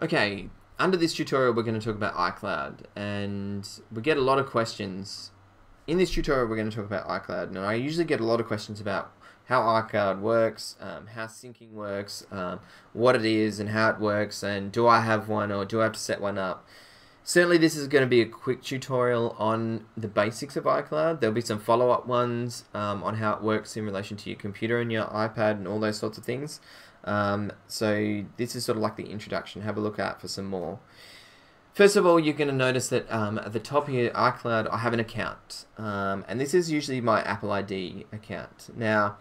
Okay, under this tutorial we're going to talk about iCloud and we get a lot of questions. In this tutorial we're going to talk about iCloud and I usually get a lot of questions about how iCloud works, um, how syncing works, um, what it is and how it works and do I have one or do I have to set one up. Certainly this is going to be a quick tutorial on the basics of iCloud. There'll be some follow-up ones um, on how it works in relation to your computer and your iPad and all those sorts of things. Um, so this is sort of like the introduction. Have a look out for some more. First of all, you're going to notice that um, at the top here, iCloud, I have an account. Um, and this is usually my Apple ID account. Now,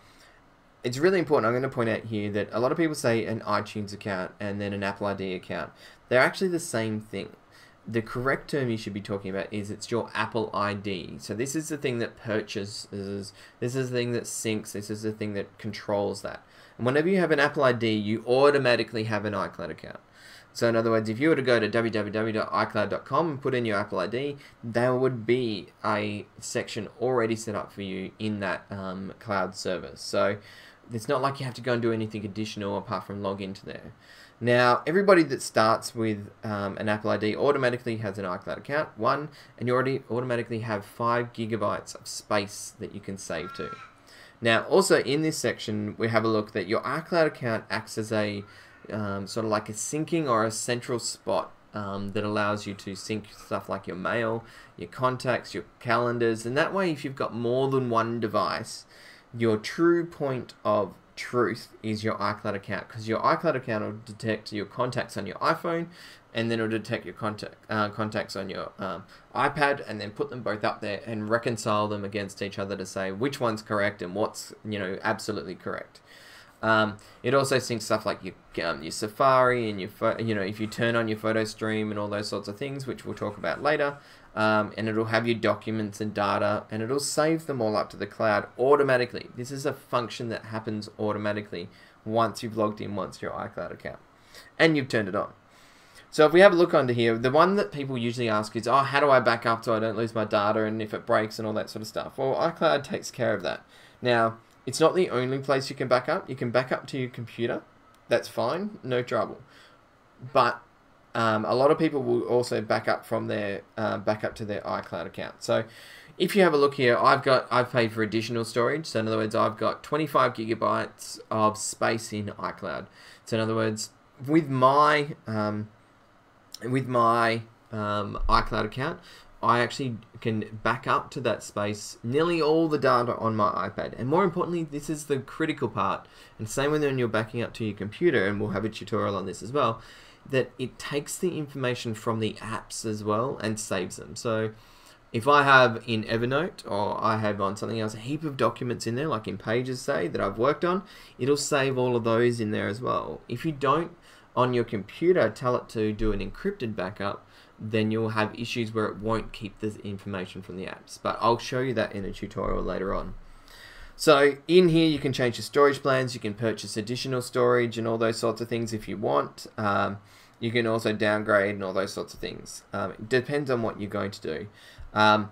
it's really important. I'm going to point out here that a lot of people say an iTunes account and then an Apple ID account. They're actually the same thing. The correct term you should be talking about is it's your Apple ID. So this is the thing that purchases, this is the thing that syncs, this is the thing that controls that. And whenever you have an Apple ID, you automatically have an iCloud account. So in other words, if you were to go to www.icloud.com and put in your Apple ID, there would be a section already set up for you in that um, cloud service. So it's not like you have to go and do anything additional apart from log into there. Now, everybody that starts with um, an Apple ID automatically has an iCloud account, one, and you already automatically have five gigabytes of space that you can save to. Now, also in this section, we have a look that your iCloud account acts as a um, sort of like a syncing or a central spot um, that allows you to sync stuff like your mail, your contacts, your calendars, and that way, if you've got more than one device, your true point of truth is your iCloud account because your iCloud account will detect your contacts on your iPhone and then it'll detect your contact, uh, contacts on your um, iPad and then put them both up there and reconcile them against each other to say which one's correct and what's you know absolutely correct. Um, it also syncs stuff like your um, your Safari and your you know if you turn on your photo stream and all those sorts of things, which we'll talk about later. Um, and it'll have your documents and data, and it'll save them all up to the cloud automatically. This is a function that happens automatically once you've logged in once your iCloud account, and you've turned it on. So if we have a look under here, the one that people usually ask is, oh, how do I back up so I don't lose my data and if it breaks and all that sort of stuff? Well, iCloud takes care of that. Now, it's not the only place you can back up. You can back up to your computer. That's fine, no trouble. But um, a lot of people will also back up from their uh, back up to their iCloud account. So if you have a look here, I've got I've paid for additional storage. So in other words, I've got 25 gigabytes of space in iCloud. So in other words, with my um, with my um, iCloud account, I actually can back up to that space nearly all the data on my iPad. And more importantly, this is the critical part. And same when you're backing up to your computer, and we'll have a tutorial on this as well, that it takes the information from the apps as well and saves them. So if I have in Evernote or I have on something else a heap of documents in there, like in Pages say, that I've worked on, it'll save all of those in there as well. If you don't on your computer tell it to do an encrypted backup, then you'll have issues where it won't keep the information from the apps. But I'll show you that in a tutorial later on. So in here you can change your storage plans, you can purchase additional storage and all those sorts of things if you want. Um, you can also downgrade and all those sorts of things. Um, it depends on what you're going to do. Um,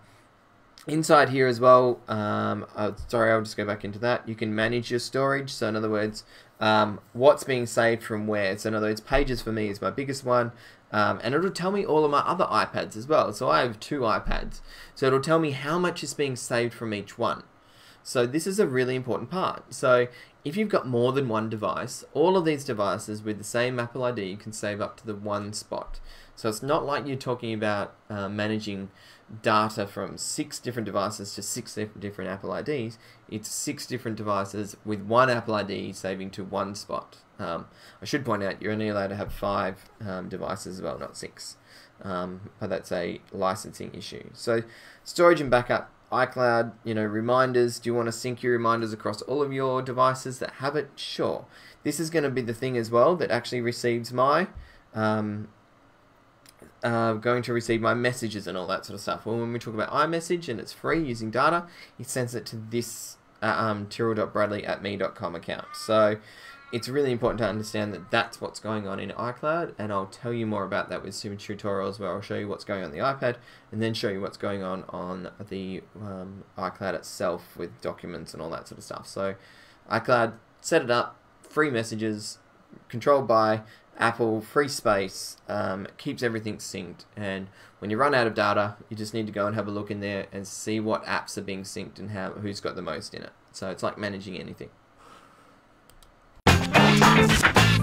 inside here as well, um, uh, sorry, I'll just go back into that. You can manage your storage. So in other words, um, what's being saved from where. So in other words, Pages for me is my biggest one. Um, and it'll tell me all of my other iPads as well. So I have two iPads. So it'll tell me how much is being saved from each one. So this is a really important part. So if you've got more than one device, all of these devices with the same Apple ID can save up to the one spot. So it's not like you're talking about uh, managing data from six different devices to six different Apple IDs. It's six different devices with one Apple ID saving to one spot. Um, I should point out you're only allowed to have five um, devices as well, not six. Um, but that's a licensing issue. So storage and backup, iCloud, you know, reminders. Do you want to sync your reminders across all of your devices that have it? Sure. This is going to be the thing as well that actually receives my um, uh, going to receive my messages and all that sort of stuff. Well, when we talk about iMessage and it's free using data, it sends it to this uh, um, tyrrell.bradley at me.com account. So it's really important to understand that that's what's going on in iCloud, and I'll tell you more about that with some tutorials where I'll show you what's going on the iPad, and then show you what's going on on the um, iCloud itself with documents and all that sort of stuff. So iCloud, set it up, free messages, controlled by Apple free space um, keeps everything synced, and when you run out of data, you just need to go and have a look in there and see what apps are being synced and how who's got the most in it. So it's like managing anything. Thank you.